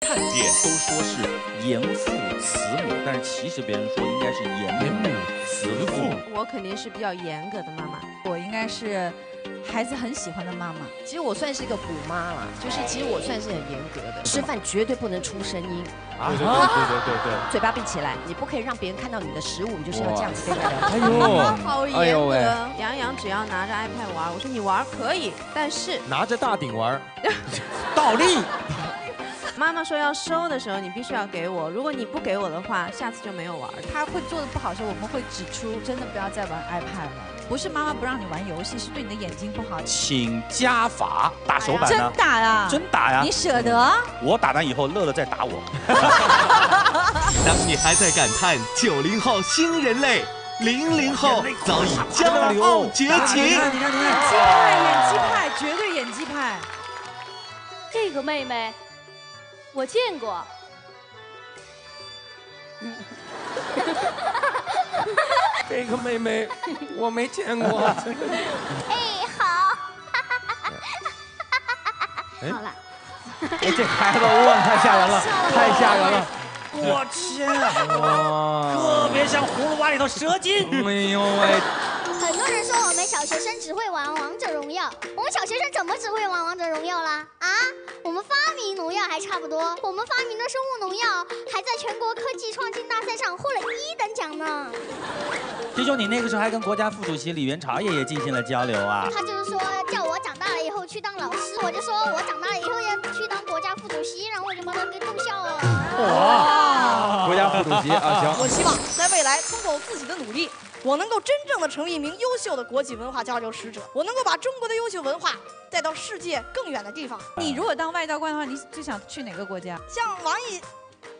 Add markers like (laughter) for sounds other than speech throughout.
看点都说是严父慈母，但是其实别人说应该是严母慈父。我肯定是比较严格的妈妈，我应该是孩子很喜欢的妈妈。其实我算是一个虎妈了，就是其实我算是很严格的，吃饭绝对不能出声音，啊，对对对对对嘴巴闭起来，你不可以让别人看到你的食物，你就是要这样子哎。呦，好严格，杨洋只要拿着 iPad 玩，我说你玩可以，但是拿着大顶玩，(laughs) 倒立。妈妈说要收的时候，你必须要给我，如果你不给我的话，下次就没有玩。他会做的不好的时候，我们会指出，真的不要再玩 iPad 了。不是妈妈不让你玩游戏，是对你的眼睛不好。请加罚，打手板真？打呀！真打呀你！舍得？我打完以后，乐乐再打我。(laughs) 当你还在感叹九零后新人类，零零后早已江流绝情。演技派，演技派，绝对演技派。这个妹妹，我见过。(laughs) 这个妹妹我没见过。(laughs) 哎，好。(laughs) 哎好了，哎，这孩子哇，太吓人了，太吓人了。我天，哇，特别像葫芦娃里头蛇精。哎呦喂，很多人说我们小学生只会玩王者荣耀，我们小学生怎么只会玩王者荣耀啦？啊，我们发明农药还差不多，我们发明的生物农药还在全国科技创新大赛上获了一等奖呢。听说，你那个时候还跟国家副主席李元朝爷爷进行了交流啊？他就是说叫我长大了以后去当老师，我就说我长大了以后要去当国家副主席，然后我就把他给逗笑了。哇，国家副主席啊，行。我希望来，通过我自己的努力，我能够真正的成为一名优秀的国际文化交流使者，我能够把中国的优秀文化带到世界更远的地方。你如果当外交官的话，你最想去哪个国家？像王毅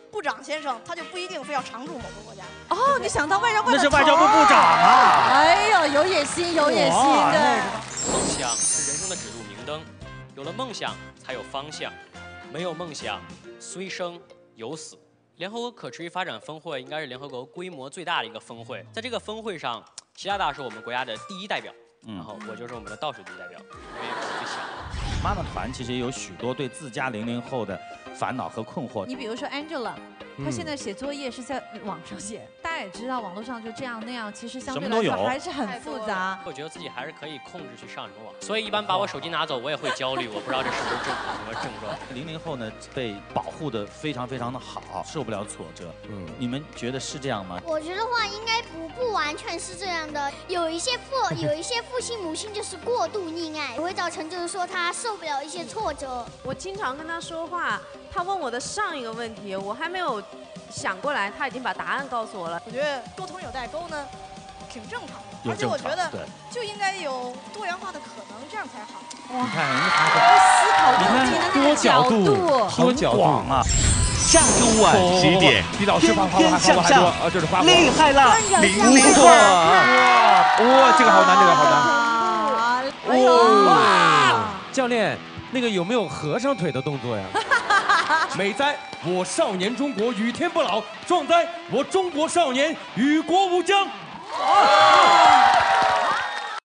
部长先生，他就不一定非要常驻某个国家。哦，你想当外交官？那是外交部部长啊！哎呦，有野心，有野心哇的。梦想是人生的指路明灯，有了梦想才有方向，没有梦想虽生有死。联合国可持续发展峰会应该是联合国规模最大的一个峰会，在这个峰会上，习大大是我们国家的第一代表，然后我就是我们的倒数第一代表，因为我最小。妈妈团其实也有许多对自家零零后的烦恼和困惑。你比如说 Angela，她嗯现在写作业是在网上写，大家也知道网络上就这样那样，其实相对来说还是很复杂。我觉得自己还是可以控制去上什么网，所以一般把我手机拿走，我也会焦虑，我不知道这是不是症什么症状。零零后呢被保护的非常非常的好，受不了挫折。嗯，你们觉得是这样吗？我觉得话应该不不完全是这样的，有一些父 (laughs) 有一些父亲母亲就是过度溺爱，会造成就是说他受不了一些挫折。我经常跟他说话，他问我的上一个问题，我还没有想过来，他已经把答案告诉我了。我觉得沟通有代沟呢，挺正常的，而且我觉得就应该有多元化的可能，这样才好。你看思考问题的那个角度多角度啊！下周晚十点，比老师天花天向上啊，这是花厉害了，零零后。哇哇，这个好难，这个好难。哇！教练，那个有没有和尚腿的动作呀？(laughs) 美哉，我少年中国与天不老；壮哉，我中国少年与国无疆。啊